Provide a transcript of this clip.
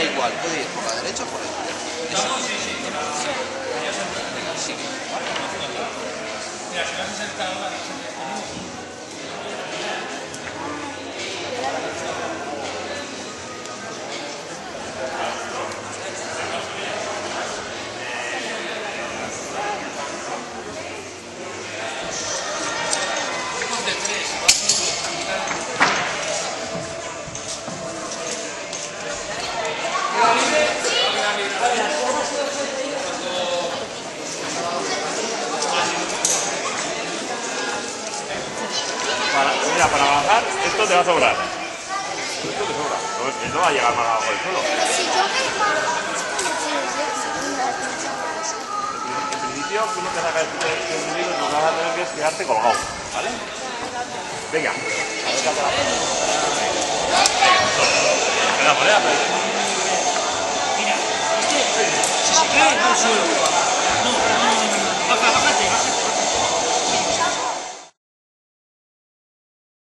da igual, puede ir por la derecha o por la izquierda. Eso. Sí. Mira, si vas a sentar ahora, Para, mira, para bajar, esto te va a sobrar. Esto te sobra. No, no va a llegar más abajo del suelo. En principio, tú no te sacas este individuo, tú vas a tener que quedarte colgado. ¿Vale? Venga. Venga. En la pared, Mira, este, si se cae suelo, no, no